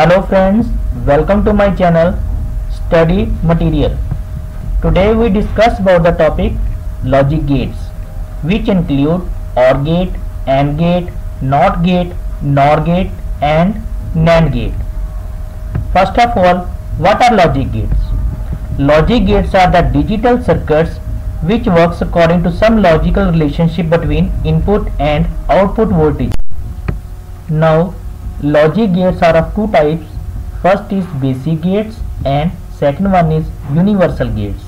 Hello friends, welcome to my channel Study Material. Today we discuss about the topic logic gates which include OR gate, AND gate, NOT gate, NOR gate and NAND gate. First of all, what are logic gates? Logic gates are the digital circuits which works according to some logical relationship between input and output voltage. Now, logic gates are of two types. First is basic gates and second one is universal gates.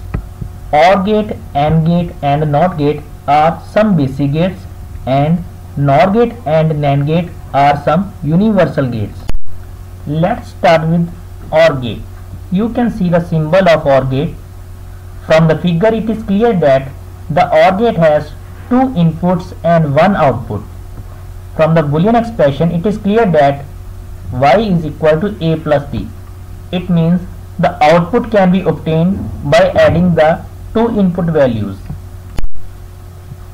OR gate, AND gate and NOT gate are some basic gates and NOR gate and NAND gate are some universal gates. Let's start with OR gate. You can see the symbol of OR gate. From the figure it is clear that the OR gate has two inputs and one output. From the boolean expression it is clear that y is equal to a plus b. It means the output can be obtained by adding the two input values.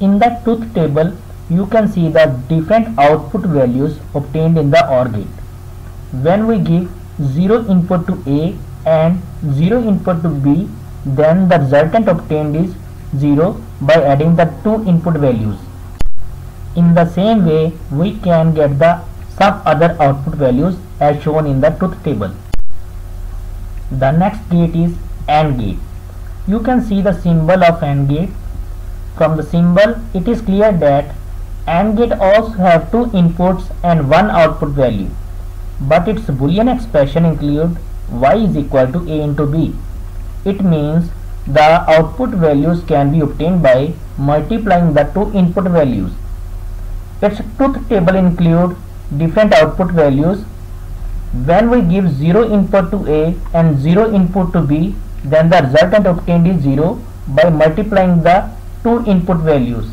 In the truth table you can see the different output values obtained in the OR gate. When we give 0 input to A and 0 input to B then the resultant obtained is 0 by adding the two input values. In the same way we can get the some other output values as shown in the truth table. The next gate is AND gate. You can see the symbol of AND gate. From the symbol it is clear that AND gate also have two inputs and one output value but its boolean expression include y is equal to a into b. It means the output values can be obtained by multiplying the two input values. Its truth table include different output values. When we give 0 input to A and 0 input to B, then the resultant obtained is 0 by multiplying the two input values.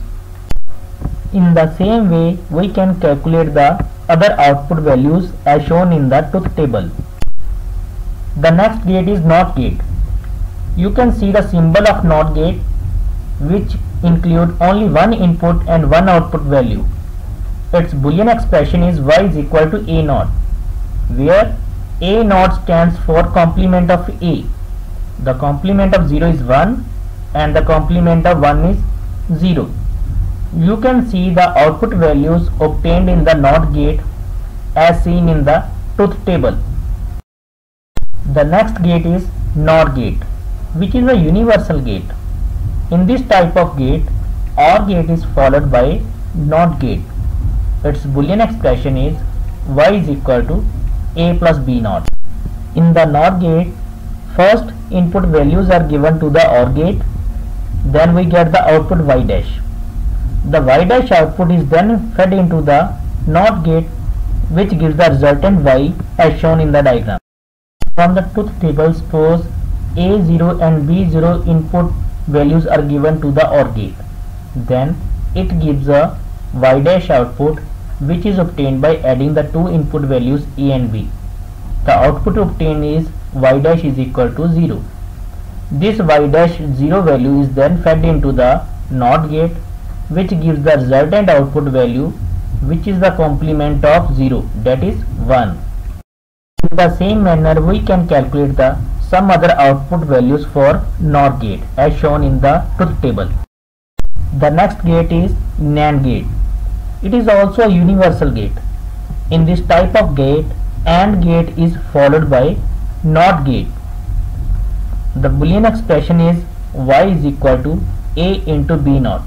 In the same way, we can calculate the other output values as shown in the truth table. The next gate is NOT gate. You can see the symbol of NOT gate which include only one input and one output value. Its boolean expression is y is equal to a naught where a naught stands for complement of a. The complement of 0 is 1 and the complement of 1 is 0. You can see the output values obtained in the NOT gate as seen in the truth table. The next gate is NOR gate which is a universal gate. In this type of gate OR gate is followed by NOT gate. Its boolean expression is y is equal to a plus b naught. In the NOR gate first input values are given to the OR gate then we get the output y dash. The y dash output is then fed into the NOT gate which gives the resultant y as shown in the diagram. From the truth table suppose A0 and B0 input values are given to the OR gate. Then it gives a y dash output which is obtained by adding the two input values A and B. The output obtained is y dash is equal to 0. This y dash 0 value is then fed into the NOT gate which gives the resultant output value which is the complement of 0 that is 1. In the same manner we can calculate the some other output values for NOR gate as shown in the truth table. The next gate is NAND gate. It is also a universal gate. In this type of gate AND gate is followed by NOT gate. The boolean expression is y is equal to a into b naught.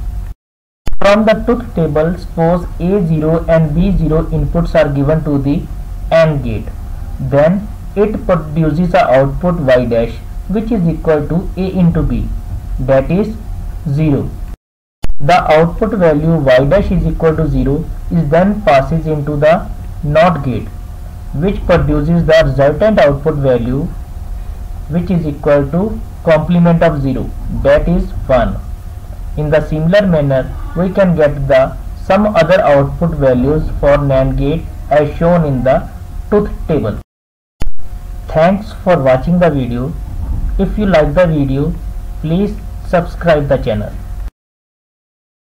From the truth table, suppose A0 and B0 inputs are given to the AND gate. Then it produces a output y dash which is equal to A into B that is 0. The output value y dash is equal to 0 is then passes into the NOT gate which produces the resultant output value which is equal to complement of 0 that is 1. In the similar manner, we can get the some other output values for NAND gate as shown in the truth table. Thanks for watching the video. If you like the video, please subscribe the channel.